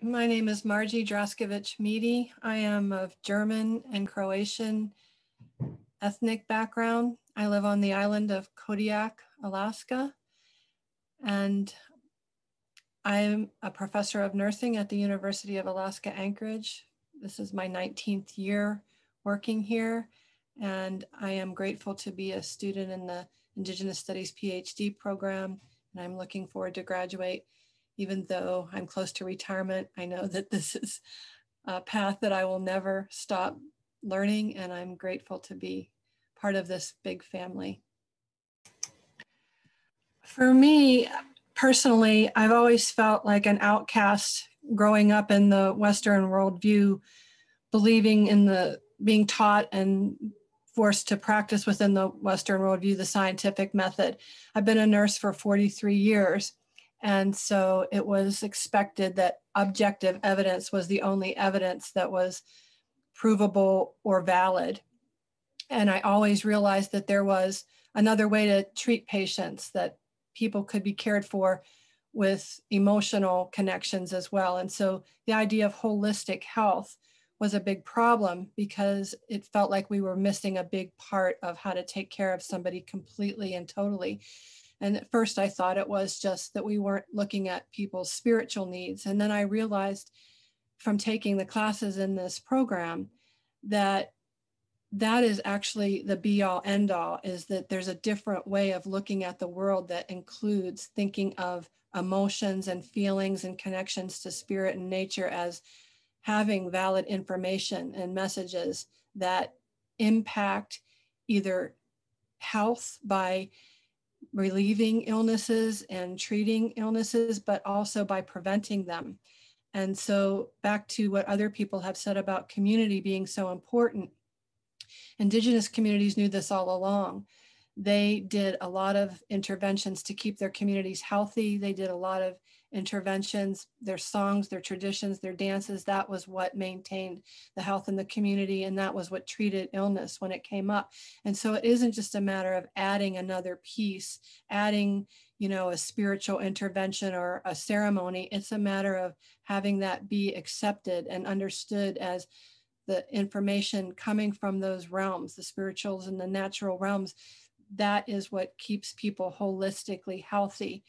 My name is Margie Draskevich Mete. I am of German and Croatian ethnic background. I live on the island of Kodiak, Alaska, and I'm a professor of nursing at the University of Alaska Anchorage. This is my 19th year working here, and I am grateful to be a student in the Indigenous Studies PhD program, and I'm looking forward to graduate. Even though I'm close to retirement, I know mm. that this is a path that I will never stop learning, and I'm grateful to be part of this big family. For me, personally, I've always felt like an outcast growing up in the Western worldview, believing in the being taught and forced to practice within the Western worldview the scientific method. I've been a nurse for 43 years. And so it was expected that objective evidence was the only evidence that was provable or valid. And I always realized that there was another way to treat patients, that people could be cared for with emotional connections as well. And so the idea of holistic health was a big problem because it felt like we were missing a big part of how to take care of somebody completely and totally. And at first, I thought it was just that we weren't looking at people's spiritual needs. And then I realized from taking the classes in this program that that is actually the be all end all is that there's a different way of looking at the world that includes thinking of emotions and feelings and connections to spirit and nature as having valid information and messages that impact either health by relieving illnesses and treating illnesses, but also by preventing them. And so, back to what other people have said about community being so important, Indigenous communities knew this all along. They did a lot of interventions to keep their communities healthy. They did a lot of interventions, their songs, their traditions, their dances. That was what maintained the health in the community, and that was what treated illness when it came up. And so it isn't just a matter of adding another piece, adding you know a spiritual intervention or a ceremony it's a matter of having that be accepted and understood as the information coming from those realms, the spirituals and the natural realms, that is what keeps people holistically healthy.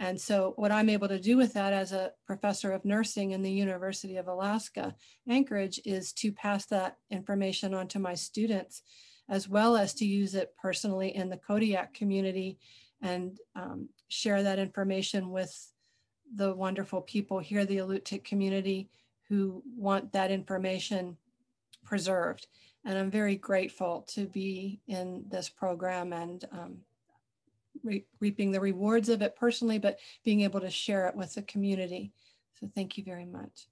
And so, what I'm able to do with that as a professor of nursing in the University of Alaska, Anchorage, is to pass that information on to my students, as well as to use it personally in the Kodiak community and um, share that information with the wonderful people here, the Alutiiq community, who want that information preserved. And I'm very grateful to be in this program and um, re reaping the rewards of it personally, but being able to share it with the community. So thank you very much.